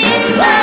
she.